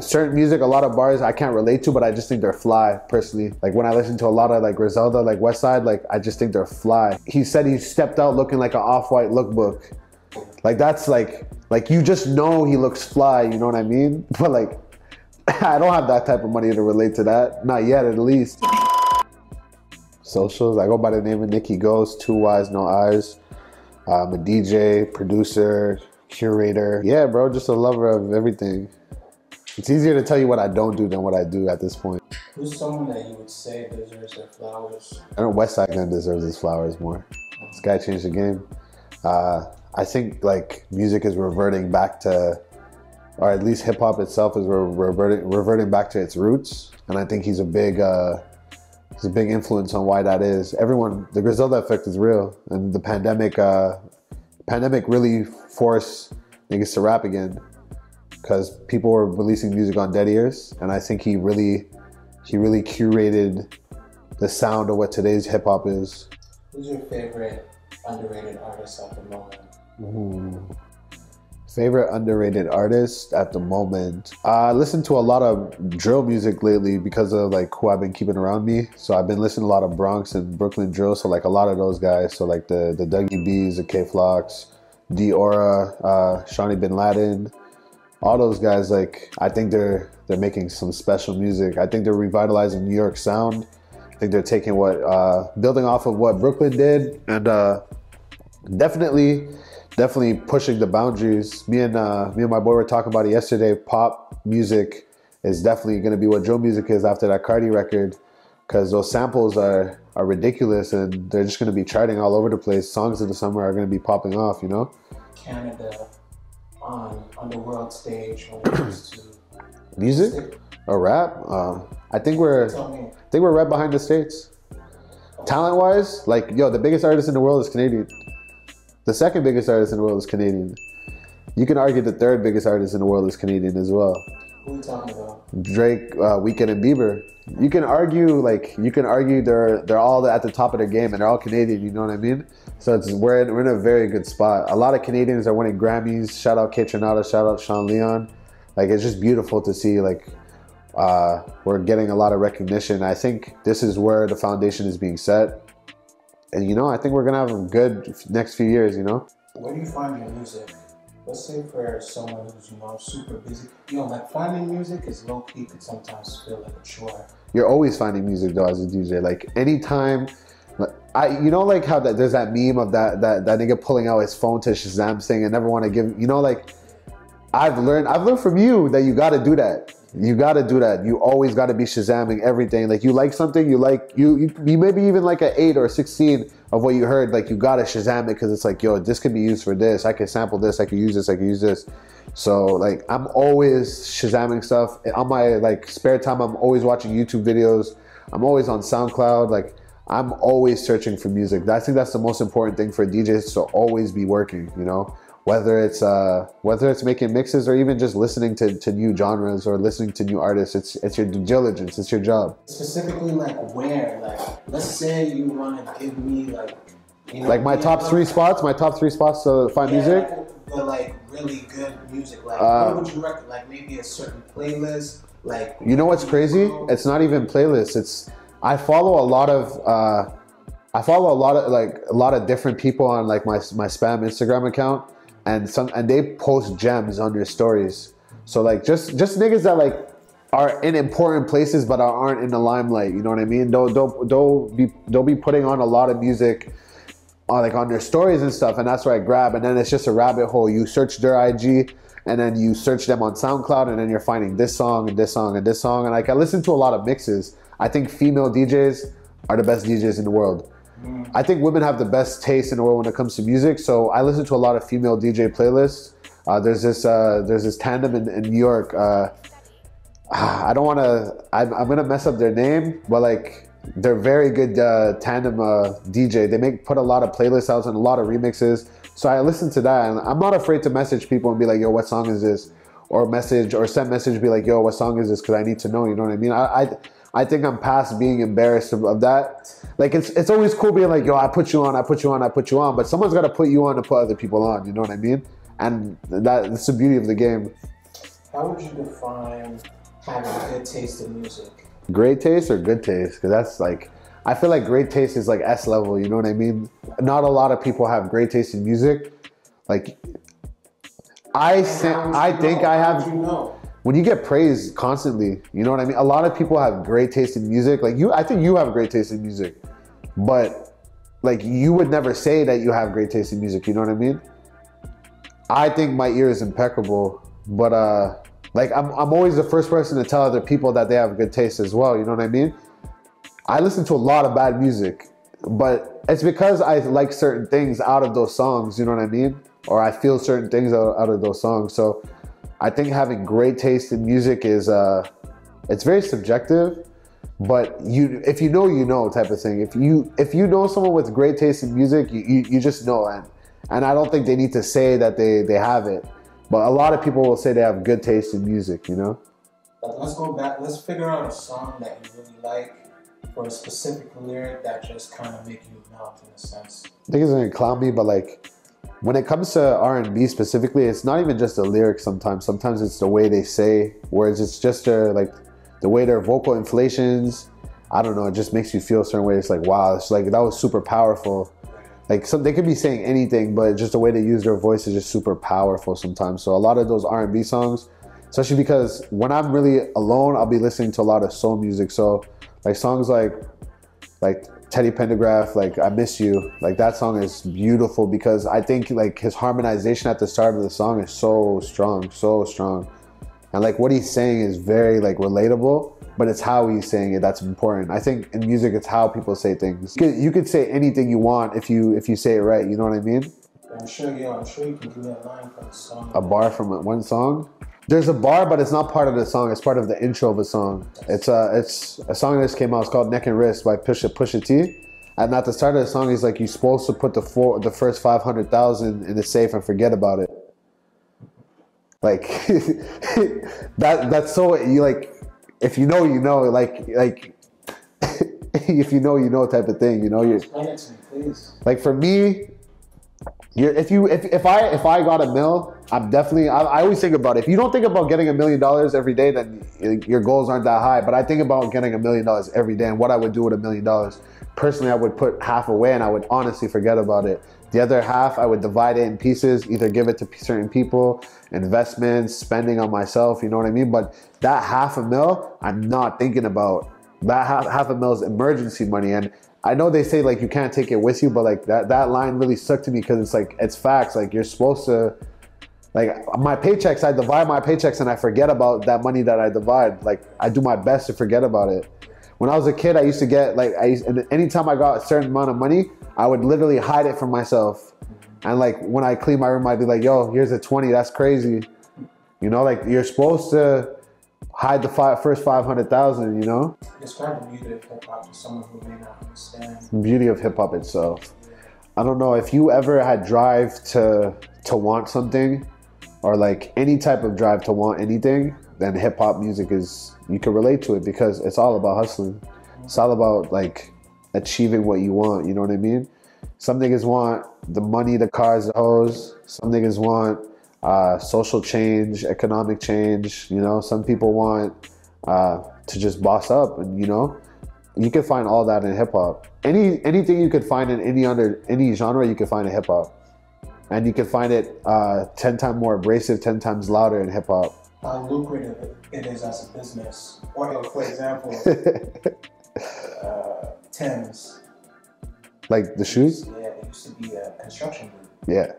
certain music, a lot of bars I can't relate to, but I just think they're fly personally. Like when I listen to a lot of like Griselda, like Westside, like I just think they're fly. He said he stepped out looking like an off-white lookbook. Like that's like like you just know he looks fly, you know what I mean? But like I don't have that type of money to relate to that. Not yet at least. Socials, I go by the name of Nycky Ghost, two Y's, no I's. I'm a DJ, producer, curator. Yeah, bro, just a lover of everything. It's easier to tell you what I don't do than what I do at this point. Who's someone that you would say deserves their flowers? I know Westside Gunn deserves his flowers more. This guy changed the game. Uh, I think like music is reverting back to, or at least hip hop itself is reverting reverting back to its roots, and I think he's a big uh, he's a big influence on why that is. Everyone, the Griselda effect is real, and the pandemic uh, pandemic really forced niggas to rap again because people were releasing music on dead ears, and I think he really he really curated the sound of what today's hip hop is. Who's your favorite underrated artist at the moment? Ooh. Favorite underrated artist at the moment. I listen to a lot of drill music lately because of like who I've been keeping around me. So I've been listening to a lot of Bronx and Brooklyn drill. So like a lot of those guys. So like the the Dougie B's, the Kay Flocks, Diora, uh, Shawny Binladen, all those guys. Like I think they're they're making some special music. I think they're revitalizing New York sound. I think they're taking what uh, building off of what Brooklyn did and uh, definitely definitely pushing the boundaries. Me and uh, me and my boy were talking about it yesterday. Pop music is definitely going to be what drill music is after that Cardi record, because those samples are are ridiculous and they're just going to be charting all over the place. Songs of the summer are going to be popping off. You know, Canada on on the world stage when it comes to music or rap. Uh, I think we're. I think we're right behind the states. Talent wise, like yo, the biggest artist in the world is Canadian. The second biggest artist in the world is Canadian. You can argue the third biggest artist in the world is Canadian as well. Who we talking about? Drake, uh, Weeknd, and Bieber. You can argue like you can argue they're they're all at the top of their game and they're all Canadian. You know what I mean? So it's we're in, we're in a very good spot. A lot of Canadians are winning Grammys. Shout out Kaytranada. Shout out Sean Leon. Like it's just beautiful to see like uh, we're getting a lot of recognition. I think this is where the foundation is being set. And you know, I think we're gonna have a good next few years. You know, Where do you find your music? Let's say for someone who's you know super busy, you know, like finding music is low key could sometimes feel like a chore. you're always finding music though as a DJ. Like anytime, I you know like how that there's that meme of that that that nigga pulling out his phone to Shazam saying I never want to give you know like I've learned I've learned from you that you got to do that. You got to do that. You always got to be Shazamming everything. Like you like something, you like you you, you maybe even like an eight or a sixteen of what you heard. Like you got to Shazam it because it's like yo, this could be used for this. I can sample this. I can use this. I can use this. So like I'm always Shazamming stuff on my like spare time. I'm always watching YouTube videos. I'm always on SoundCloud. Like I'm always searching for music. I think that's the most important thing for DJs to always be working. You know, whether it's uh, whether it's making mixes or even just listening to, to new genres or listening to new artists. It's it's your due diligence. It's your job. Specifically, like where, like let's say you want to give me like, you know, Like my top but- three spots. My top three spots to find yeah, music. like, but like really good music. Like Uh, what would you recommend? Like maybe a certain playlist. Like You know what's crazy? It's not even playlists. It's I follow a lot of uh, I follow a lot of like a lot of different people on like my my spam Instagram account, and some and they post gems on their stories. So like just just niggas that like are in important places but aren't in the limelight. You know what I mean? They'll they'll, they'll be they'll be putting on a lot of music. On like on their stories and stuff, and that's where I grab, and then it's just a rabbit hole. You search their IG, and then you search them on SoundCloud, and then you're finding this song and this song and this song. And like I listen to a lot of mixes. I think female DJs are the best DJs in the world. I think women have the best taste in the world when it comes to music. So I listen to a lot of female DJ playlists. Uh, there's this uh, there's this tandem in, in New York. Uh, I don't want to. I'm, I'm gonna mess up their name, but like they're very good uh, tandem uh, DJ. They make put a lot of playlists out and a lot of remixes. So I listen to that, and I'm not afraid to message people and be like, "Yo, what song is this?" Or message or send message, be like, "Yo, what song is this?" Because I need to know. You know what I mean? I I, I think I'm past being embarrassed of, of that. Like it's it's always cool being like, "Yo, I put you on, I put you on, I put you on," but someone's got to put you on to put other people on. You know what I mean? And that, that's the beauty of the game. How would you define having good taste in music? Great taste or good taste? Because that's like, I feel like great taste is like S level. You know what I mean? Not a lot of people have great taste in music. Like, I And say, how would I think? I have you know? When you get praised constantly, you know what I mean? A lot of people have great taste in music. Like you, I think you have great taste in music, but like you would never say that you have great taste in music. You know what I mean? I think my ear is impeccable, but uh, like I'm, I'm always the first person to tell other people that they have good taste as well. You know what I mean? I listen to a lot of bad music, but it's because I like certain things out of those songs. You know what I mean? Or I feel certain things out, out of those songs. So I think having great taste in music is uh, it's very subjective. But you, if you know, you know, type of thing. If you if you know someone with great taste in music, you, you, you just know, and and I don't think they need to say that they they have it. But a lot of people will say they have good taste in music. You know. Let's go back. Let's figure out a song that you really like for a specific lyric that just kind of make you melt in a sense. niggas gonna clown me, but like when it comes to R and B specifically, it's not even just the lyrics. Sometimes, sometimes it's the way they say words. It's just like the way their vocal inflations. I don't know. It just makes you feel a certain way. It's like wow, it's like that was super powerful. Like some, they could be saying anything, but just the way they use their voice is just super powerful sometimes. So a lot of those R and B songs, especially because when I'm really alone, I'll be listening to a lot of soul music. So like songs like like Teddy Pendergrass, like I Miss You, like that song is beautiful because I think like his harmonization at the start of the song is so strong, so strong. And like what he's saying is very like relatable, but it's how he's saying it that's important. I think in music it's how people say things. You could, you could say anything you want if you if you say it right, you know what I mean? I'm sure, yo, I'm sure you can me a line from the song. A bar from one song. There's a bar, but it's not part of the song. It's part of the intro of a song. It's a it's a song that just came out. It's called Neck and Wrist by Pusha Pusha T. And at the start of the song, he's like, "You're supposed to put the four, the first five hundred thousand in the safe and forget about it." Like that. That's so you like. If you know, you know. Like like. if you know, you know, type of thing. You know, you Explain it to me, please. like for me you're, if you if, if i if i got a mill i'm definitely I, I always think about it. if you don't think about getting a million dollars every day then your goals aren't that high. But i think about getting a million dollars every day and what i would do with a million dollars. Personally i would put half away and i would honestly forget about it. The other half i would divide it in pieces either give it to certain people investments spending on myself you know what i mean? But that half a mil i'm not thinking about. That half, half a mil is emergency money and i know they say like you can't take it with you but like that, that line really stuck to me because it's like it's facts. Like you're supposed to like my paychecks i divide my paychecks and i forget about that money that i divide. Like i do my best to forget about it. When i was a kid i used to get like i used, and anytime i got a certain amount of money i would literally hide it from myself. And like when i clean my room i'd be like yo here's a 20 that's crazy. You know like you're supposed to hide the five, first 500000 you know Describe the beauty of hip hop to someone who may not understand. beauty of hip hop itself. I don't know if you ever had drive to to want something or like any type of drive to want anything, then hip hop music is you can relate to it because it's all about hustling. It's all about like achieving what you want, you know what I mean? Some niggas want the money, the cars, the hoes. Some niggas want uh, social change, economic change. You know, some people want uh, to just boss up, and you know, you can find all that in hip hop. Any anything you could find in any under any genre, you can find in hip hop, and you can find it uh, ten times more abrasive, ten times louder in hip hop. How lucrative it is as a business. Or, for example, uh, Timbs. like the shoes, Yeah, it used to be a construction group. yeah.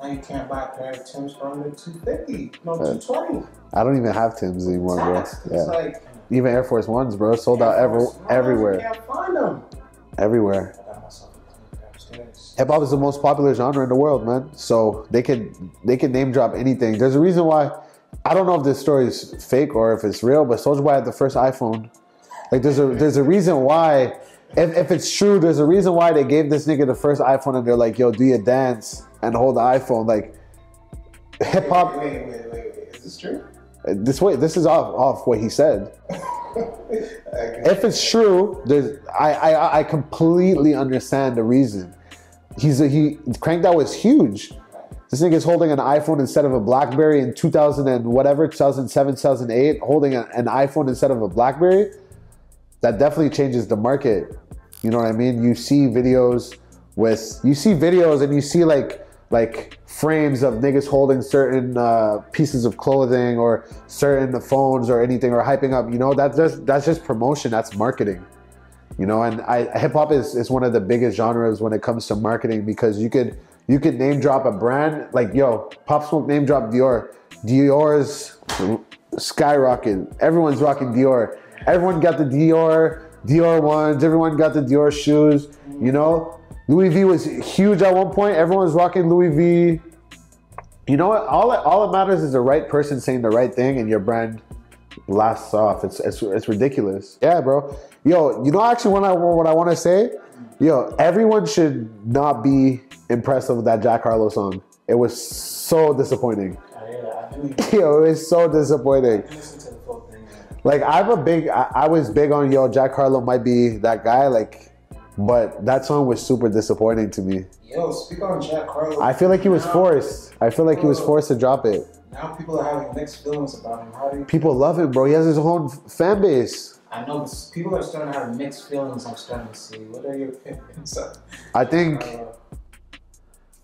Now you can't buy a pair of Timbs for under 250 no, Uh, 220 I don't even have Timbs anymore, bro. It's Yeah, like, even Air Force Ones, bro, sold out Air every, Force Ones, everywhere, can't find them. everywhere. I got myself a clean pair upstairs. Hip hop is the most popular genre in the world, man. So they can they can name drop anything. There's a reason why. I don't know if this story is fake or if it's real, but Soulja Boy had the first iPhone. Like there's a there's a reason why. If, if it's true, there's a reason why they gave this nigga the first iPhone and they're like, yo, do your dance and hold the iPhone. Like hip hop. Wait, wait, wait, wait. Is this true? Uh, this way, this is off off what he said. If it's true, there's I, I I completely understand the reason. He's a, he Crank that was huge. This nigga's holding an iPhone instead of a BlackBerry in 2000 and whatever, 2007, 2008, holding a, an iPhone instead of a BlackBerry. That definitely changes the market. You know what I mean? You see videos with, you see videos and you see like, like frames of niggas holding certain uh, pieces of clothing or certain phones or anything or hyping up. You know, that's just that's just promotion. That's marketing. You know, and I, hip hop is, is one of the biggest genres when it comes to marketing because you could you could name drop a brand like yo Pop Smoke name drop Dior. Dior's skyrocketing. Everyone's rocking Dior. Everyone got the Dior Dior ones. Everyone got the Dior shoes. You know, Louis V was huge at one point. Everyone's rocking Louis V. You know what? All it, all it matters is the right person saying the right thing, and your brand blasts off. It's it's, it's ridiculous. Yeah, bro. Yo, you know actually what I what I want to say. Yo, everyone should not be impressed with that Jack Harlow song. It was so disappointing. Yo, it was so disappointing. Like I'm a big, I, I was big on yo. Jack Harlow might be that guy. Like, but that song was super disappointing to me. Yo, speak on Jack Harlow. I feel like he was forced. I feel like he was forced to drop it. Now people are having mixed feelings about him. How do you? People love him, bro. He has his own fan base. I know but people are starting to have mixed feelings. I'm starting to see. What are your opinions? I think, Uh,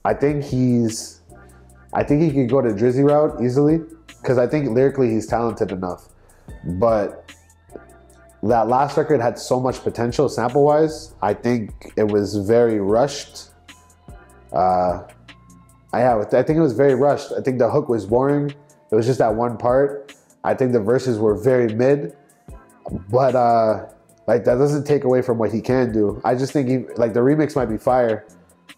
I think he's, I think he could go to Drizzy route easily because I think lyrically he's talented enough. But that last record had so much potential sample wise. I think it was very rushed. Uh, I yeah, I think it was very rushed. I think the hook was boring. It was just that one part. I think the verses were very mid, but uh, like that doesn't take away from what he can do. I just think he like the remix might be fire.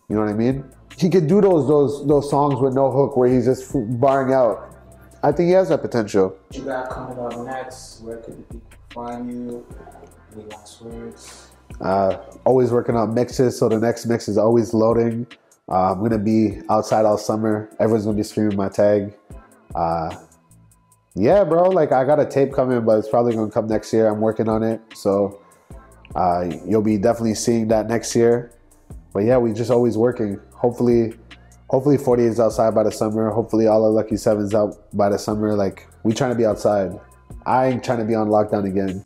You know what I mean? He could do those those those songs with no hook where he's just barring out. I think he has that potential. what you got coming up next? Where could the people find you? Any last words? Uh, always working on mixes, so the next mix is always loading. Uh, I'm gonna be outside all summer. Everyone's gonna be screaming my tag. Uh, yeah, bro. Like I got a tape coming, but it's probably gonna come next year. I'm working on it, so uh, you'll be definitely seeing that next year. But yeah, we just always working. Hopefully, hopefully 48 is outside by the summer. Hopefully, all the Lucky Sevens out by the summer. Like we trying to be outside. I ain't trying to be on lockdown again.